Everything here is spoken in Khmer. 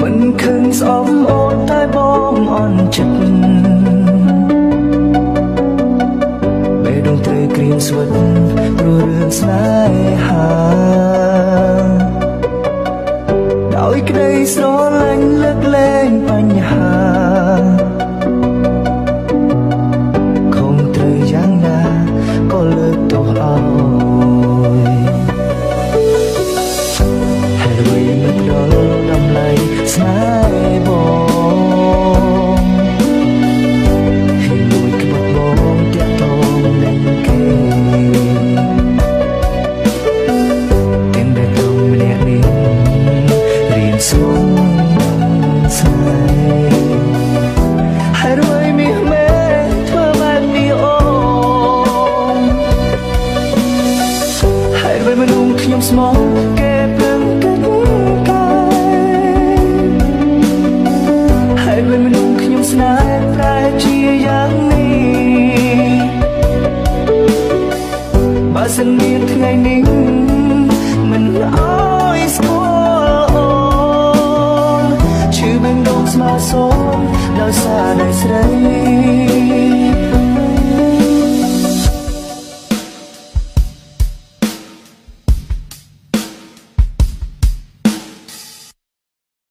មិនខឹងស្អប់អូនតែបងអន់ចិត្តបេះដូងត្រូវក្រៀមស្វិតព្រោះរឿងស្នេហាដោយក្តីស្រឡាញ់លើកលែងបញ្ហាគង់ត្រូវយ៉ាងណាក៏លើកទោសអោយ រួយមនុស្សខ្ញុំស្មោះគេព្រឹងគិតកាយហើយរួយមនុស្សខ្ញុំស្នេហ៍ប្រែជាយ៉ាងនេះបើសិនមានថ្ងៃនេះមិនអោយស្គាល់អូនឈឺបេះដូងស្មាសូនដោយសារតែស្រី